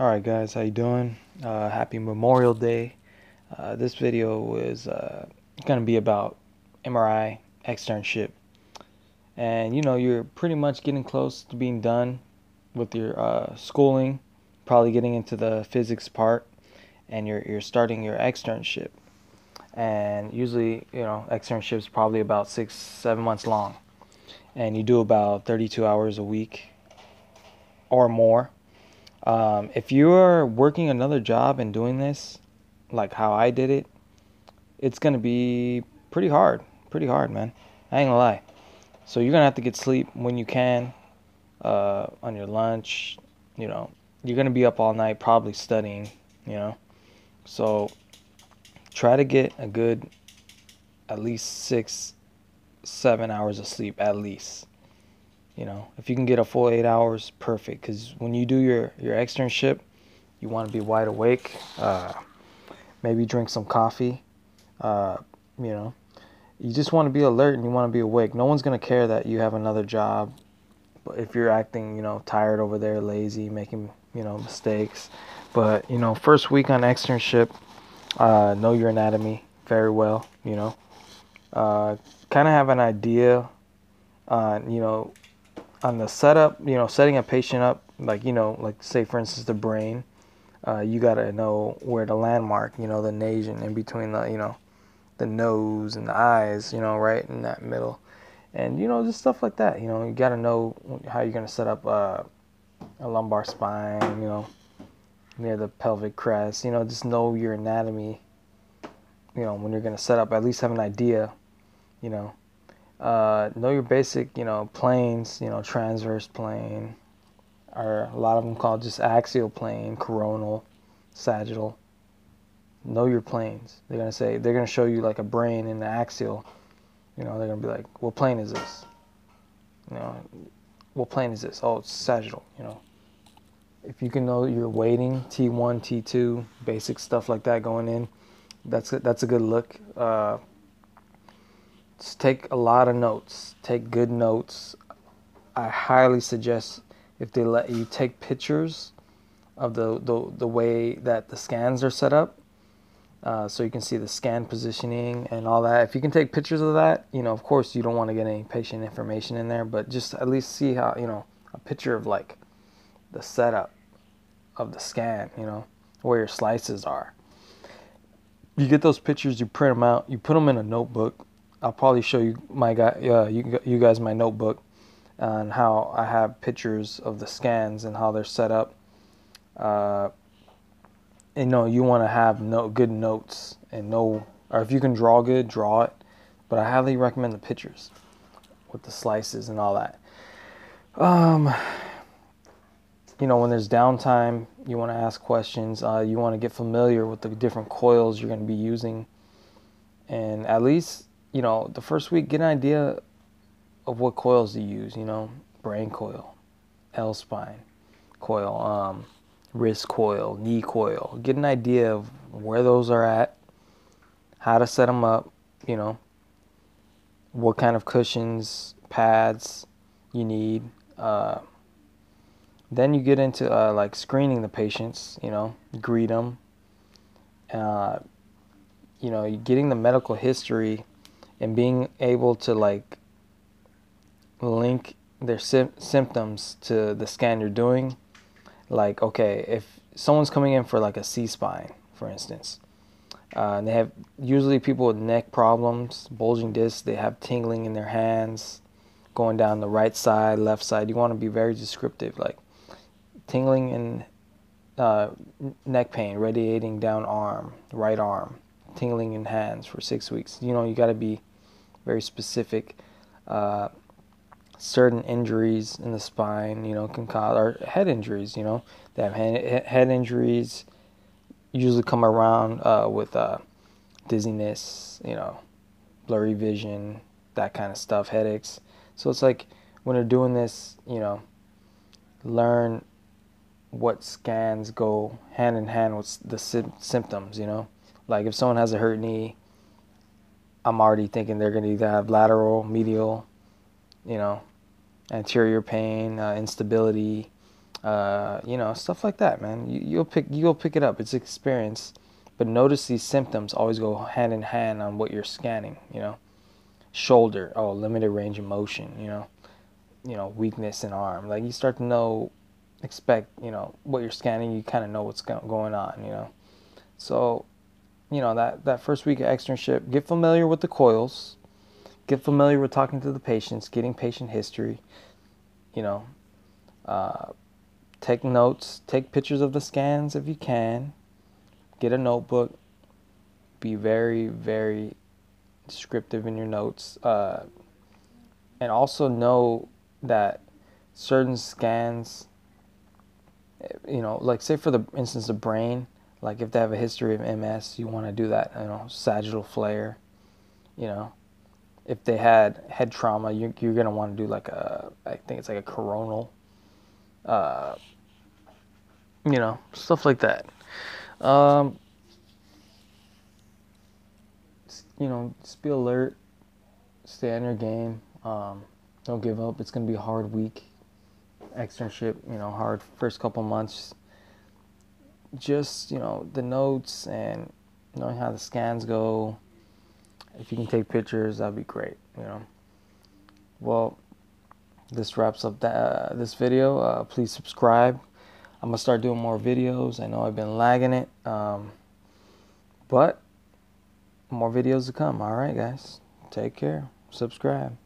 All right, guys, how you doing? Uh, happy Memorial Day. Uh, this video is uh, going to be about MRI externship, and you know you're pretty much getting close to being done with your uh, schooling, probably getting into the physics part, and you're you're starting your externship. And usually, you know, externship is probably about six, seven months long, and you do about 32 hours a week or more um, if you are working another job and doing this, like how I did it, it's gonna be pretty hard. Pretty hard, man. I ain't gonna lie. So you're gonna have to get sleep when you can, uh, on your lunch. You know, you're gonna be up all night, probably studying. You know, so try to get a good, at least six, seven hours of sleep at least. You know, if you can get a full eight hours, perfect. Because when you do your your externship, you want to be wide awake. Uh, maybe drink some coffee. Uh, you know, you just want to be alert and you want to be awake. No one's gonna care that you have another job. But if you're acting, you know, tired over there, lazy, making you know mistakes. But you know, first week on externship, uh, know your anatomy very well. You know, uh, kind of have an idea on you know on the setup, you know, setting a patient up, like you know, like say for instance the brain, uh, you gotta know where the landmark, you know, the nasion in between the, you know, the nose and the eyes, you know, right in that middle, and you know, just stuff like that. You know, you gotta know how you're gonna set up uh, a lumbar spine, you know, near the pelvic crest. You know, just know your anatomy. You know, when you're gonna set up, at least have an idea. You know, uh, know your basic, you know, planes, you know, transverse plane, or a lot of them called just axial plane, coronal, sagittal. Know your planes. They're gonna say they're gonna show you like a brain in the axial. You know, they're gonna be like, what plane is this? You know, what plane is this? Oh, it's sagittal. You know, if you can know your weighting, T1, T2, basic stuff like that going in, that's a, that's a good look. Uh, take a lot of notes. Take good notes. I highly suggest if they let you take pictures of the, the, the way that the scans are set up. Uh, so you can see the scan positioning and all that. If you can take pictures of that, you know, of course you don't want to get any patient information in there, but just at least see how, you know, a picture of like the setup of the scan, you know, where your slices are. You get those pictures, you print them out, you put them in a notebook, I'll probably show you my guy, uh, you, you guys my notebook and how I have pictures of the scans and how they're set up. Uh, and you know, you want to have no good notes and know, or if you can draw good, draw it. But I highly recommend the pictures with the slices and all that. Um, you know, when there's downtime, you want to ask questions. Uh, you want to get familiar with the different coils you're going to be using, and at least you know, the first week, get an idea of what coils to use, you know, brain coil, L spine coil, um, wrist coil, knee coil. Get an idea of where those are at, how to set them up, you know, what kind of cushions, pads you need. Uh, then you get into uh, like screening the patients, you know, greet them. Uh, you know, getting the medical history and being able to like link their symptoms to the scan you're doing like okay if someone's coming in for like a c-spine for instance uh, and they have usually people with neck problems bulging discs they have tingling in their hands going down the right side left side you want to be very descriptive like tingling in uh, neck pain radiating down arm right arm tingling in hands for six weeks you know you got to be very specific. Uh, certain injuries in the spine, you know, can cause or head injuries. You know, have head, head injuries. Usually come around uh, with uh, dizziness, you know, blurry vision, that kind of stuff, headaches. So it's like when they're doing this, you know, learn what scans go hand in hand with the symptoms. You know, like if someone has a hurt knee, I'm already thinking they're going to either have lateral, medial, you know, anterior pain, uh, instability, uh, you know, stuff like that, man. You, you'll pick you'll pick it up. It's experience, but notice these symptoms always go hand in hand on what you're scanning. You know, shoulder, oh, limited range of motion. You know, you know, weakness in arm. Like you start to know, expect, you know, what you're scanning. You kind of know what's going on. You know, so, you know, that that first week of externship, get familiar with the coils. Get familiar with talking to the patients, getting patient history. You know, uh, take notes, take pictures of the scans if you can, get a notebook, be very, very descriptive in your notes, uh, and also know that certain scans, you know, like say for the instance of brain, like if they have a history of MS, you want to do that, you know, sagittal FLAIR, you know. If they had head trauma, you, you're going to want to do like a, I think it's like a coronal uh, you know, stuff like that. Um, you know, just be alert, stay on your game. Um, don't give up. It's gonna be a hard week. Externship, you know, hard first couple months. Just you know the notes and knowing how the scans go. If you can take pictures, that'd be great. You know. Well, this wraps up that, uh, this video. Uh, please subscribe. I'm gonna start doing more videos. I know I've been lagging it, um, but more videos to come. All right, guys, take care. Subscribe.